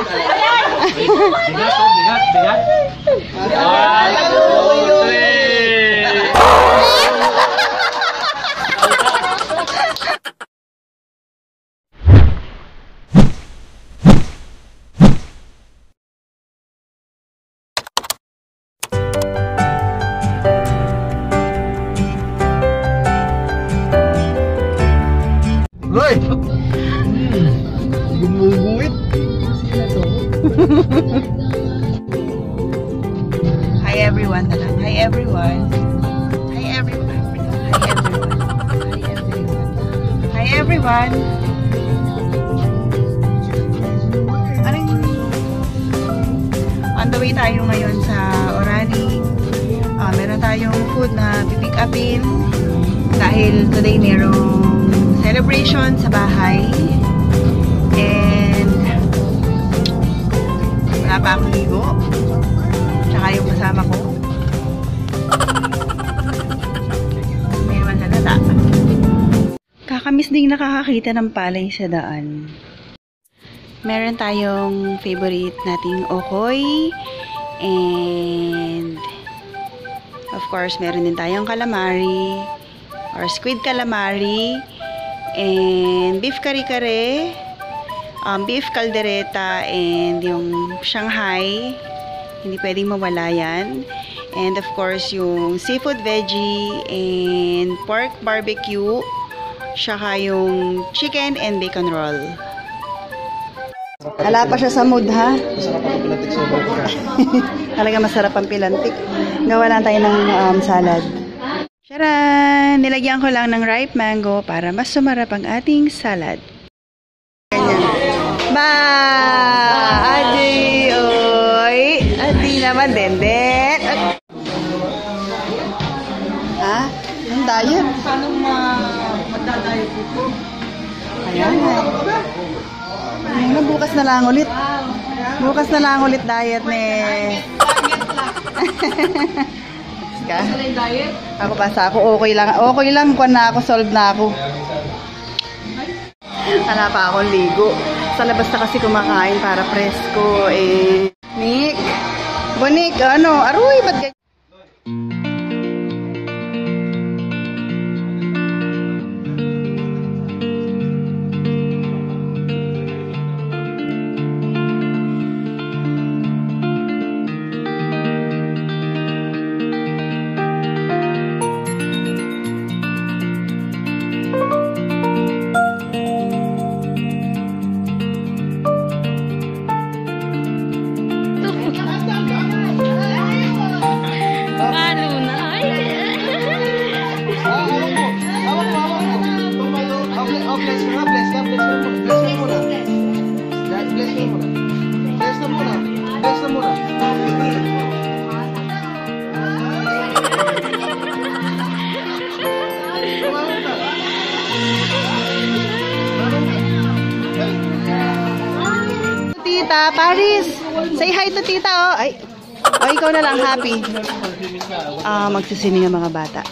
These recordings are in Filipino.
Bigat, oh, bigat, bigat. One, two, three. Hoy! On the way tayo ngayon sa Orani. Ah, meron tayong food na pipick upin dahil today merong celebration sa bahay. And wala pa akong ligo. Tsaka yung kasama ko. May naman halata. Kakamiss ding nakakakita ng palay sa daan. Meron tayong favorite nating okoy. And of course, meron din tayong calamari or squid calamari and beef kare-kare um, beef caldereta and yung Shanghai hindi pwedeng mawala yan and of course yung seafood veggie and pork barbecue saka yung chicken and bacon roll Hala pa siya sa mood ha Masarap ako pinatik sa bawang Talaga masarap ang pilantik. Gawa tayo ng um, salad. Charan! Nilagyan ko lang ng ripe mango para mas sumarap ang ating salad. Ganyan. Ba! Adi! Oy! Adi naman, denden! Ha? Ang diet? Paano ma magdadayet ito? Ayan. Ano, bukas na lang ulit. Bukas na lang ulit diet ni... ka? Ako pa sa ako, okay lang. Okay lang, kuwan na ako, solve na ako. Wala pa akong ligo. Sa labas na kasi kumakain para presko. Eh, Nick, Bonik, ano, aroy, ba't ganyan? Tita, Paris! Say hi to tita, oh. Ay, oh, ikaw na lang, happy. Ah, magsisining ang mga bata.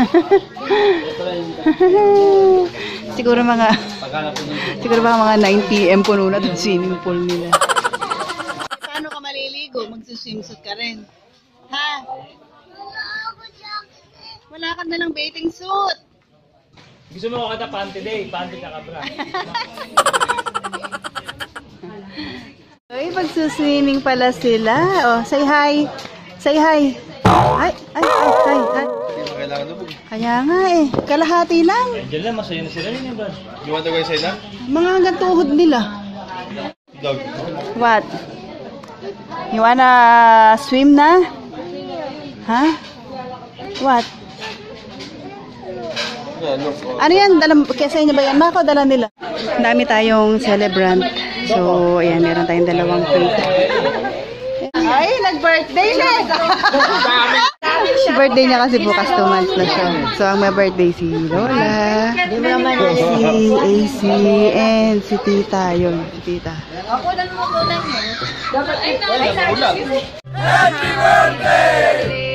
siguro mga siguro mga mga 9 PM puno na 'tong swimming pool nila. Paano ka maliligo? Magsuswimsuit ka rin. Ha? Wala ka na lang bathing suit. Gusto mo kada panty day, panty ka kabra. Ay, magsuswimming pala sila. Oh, say hi. Say hi. Ay, ay, ay, kailangan lubog. Kaya nga eh, kalahati lang. Diyan lang, masaya na sila yun, Brad. You want to go inside now? Mga hanggang tuhod nila. Dog. What? You wanna swim na? Ha? What? Oh. Ano yan? Dala, kaya sa inyo ba yan? Mako, dala nila. Ang dami tayong celebrant. So, ayan, meron tayong dalawang cake. Ay, nag-birthday na! birthday niya kasi bukas 2 months na siya. So, ang may birthday si Lola, si AC, and si Tita. Yun, si Tita. Birthday to you.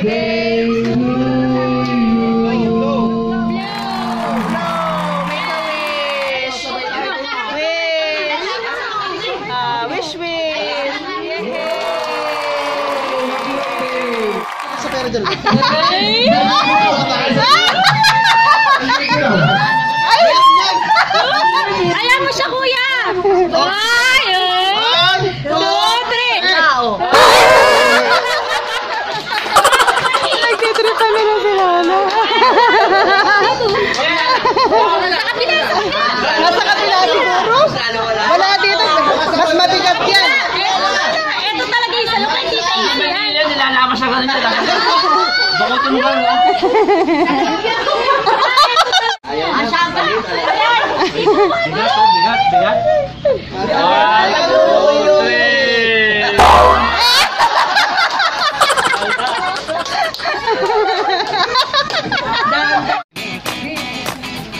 Hey. Ba? Bigat, oh, bigat, bigat. One, two, three.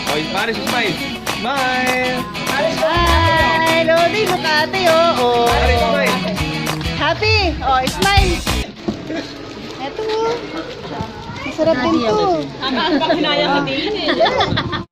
Oy, Paris, smile. Smile. Lodi, Lucate, oh. oh. Paris, smile. Happy! Oh, smile! Eto, oh. Masarap din to.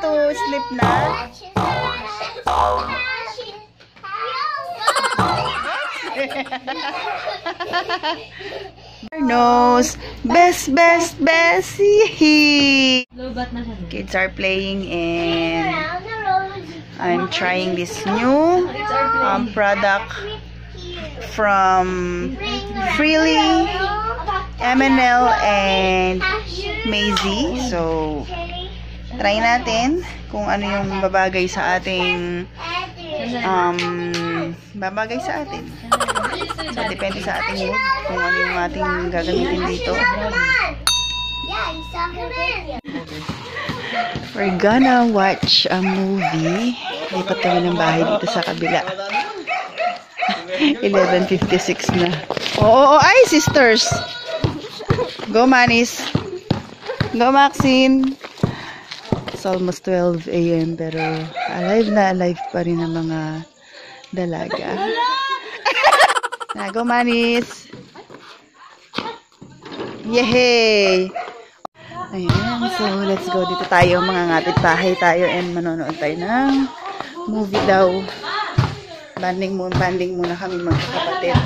To sleep na? Nose, best, best, Bessie. Kids are playing and I'm trying this new um, product from Freely, MNL, and Maisie. So, try natin kung ano yung babagay sa ating um, babagay sa atin. So, depende sa ating mood kung ano yung ating gagamitin dito. We're gonna watch a movie. Lipat kami ng bahay dito sa kabila. 11.56 na. Oo, oo, ay, sisters. Go, Manis. Go, Maxine. It's almost 12 a.m. pero alive na alive pa rin ang mga dalaga. na, go, Manis. Yehey! Ayan, so let's go. Dito tayo, mga ngapit bahay tayo and manonood tayo ng movie daw. Banding muna, banding muna kami magkakapatid.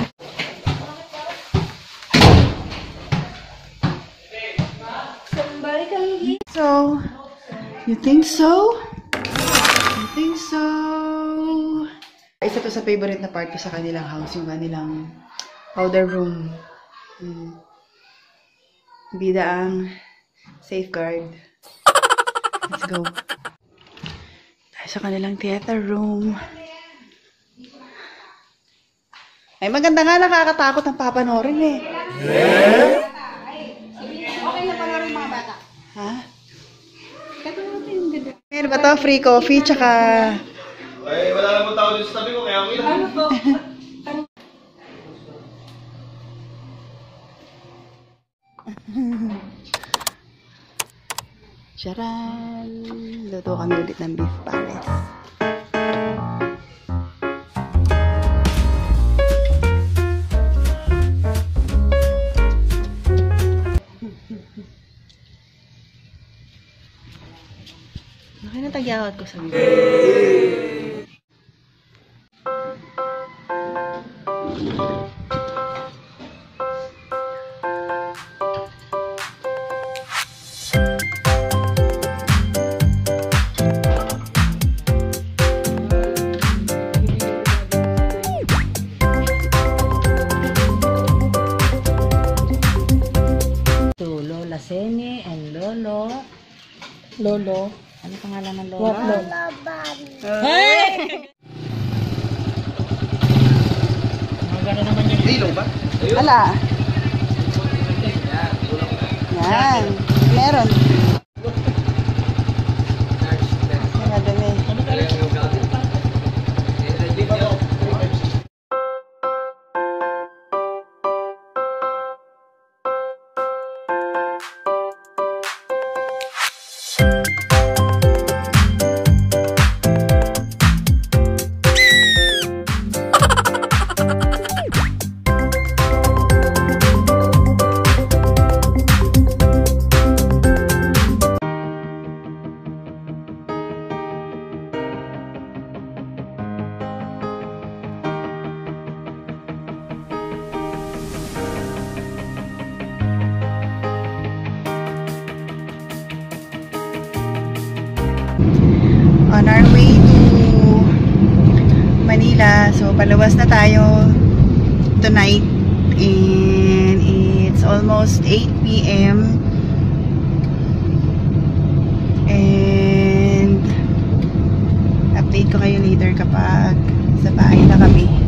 So, you think so? You think so? Isa to sa favorite na part ko sa kanilang house, yung kanilang powder room. Hmm. Bida ang safeguard. Let's go. Tayo sa kanilang theater room. Ay, maganda nga, nakakatakot ang papanorin eh. Okay na panorin mga bata. Ha? Meron ba to? Free coffee, tsaka... Ay, wala namang tao dito sa tabi ko, kaya okay lang. Charan! Luto kami ulit ng beef pares. nagyawat ko sa To Lola Sene and Lolo. Lolo. Ano pangalan ng Lolo? What Lolo? Dilo ba? Ala. Yan. Meron. On our way to Manila. So, palabas na tayo tonight. And it's almost 8 p.m. And update ko kayo later kapag sa bahay na kami.